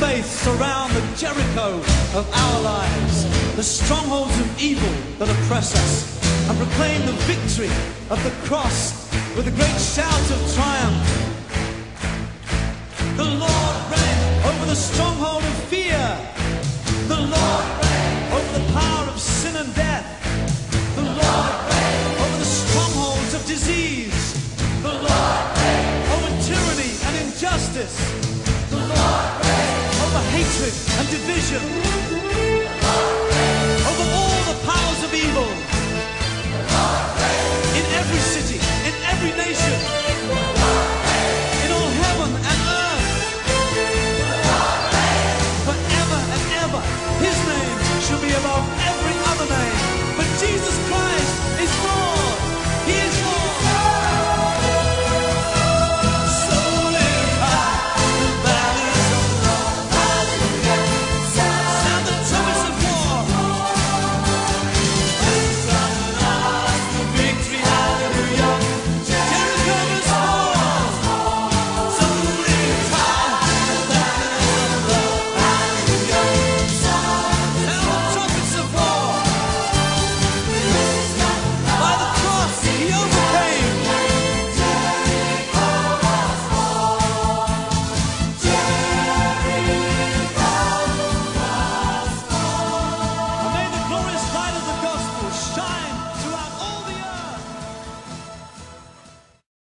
faith surround the Jericho of our lives, the strongholds of evil that oppress us, and proclaim the victory of the cross with a great shout of triumph. The Lord reigns over the stronghold of fear. The Lord reigns over the power of sin and death. The Lord reigns over the strongholds of disease. The Lord reigns over tyranny and injustice. Hatred and division.